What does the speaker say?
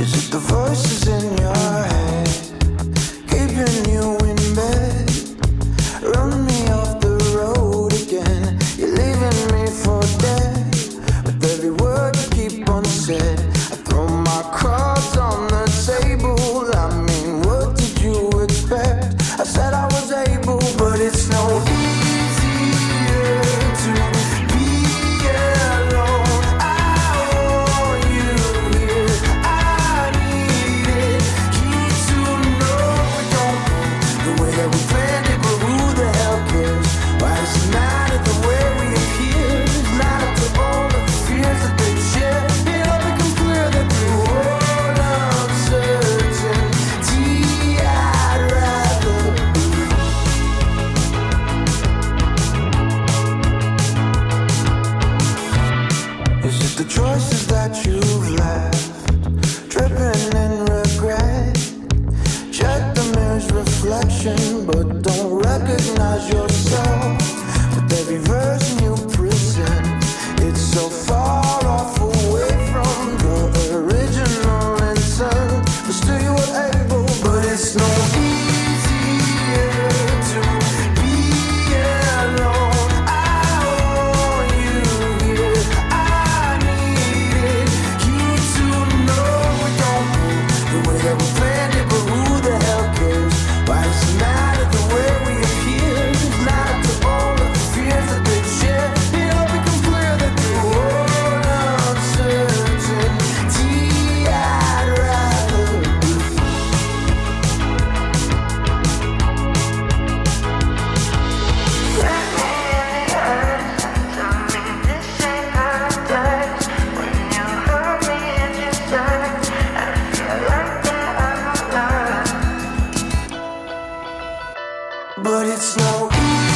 Is it the voices in your the choices that you've left. Dripping in regret. Check the mirror's reflection But don't recognize yourself. Yeah, we. but it's no